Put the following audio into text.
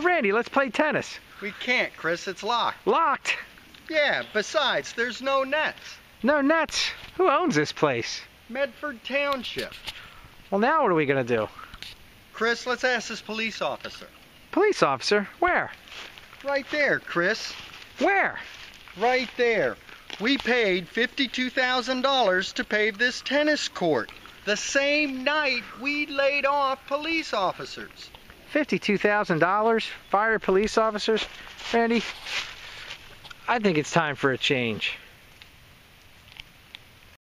Hey, Randy, let's play tennis. We can't, Chris. It's locked. Locked. Yeah, besides, there's no nets. No nets. Who owns this place? Medford Township. Well, now what are we going to do? Chris, let's ask this police officer. Police officer? Where? Right there, Chris. Where? Right there. We paid $52,000 to pave this tennis court. The same night we laid off police officers. $52,000? Fire police officers? Randy, I think it's time for a change.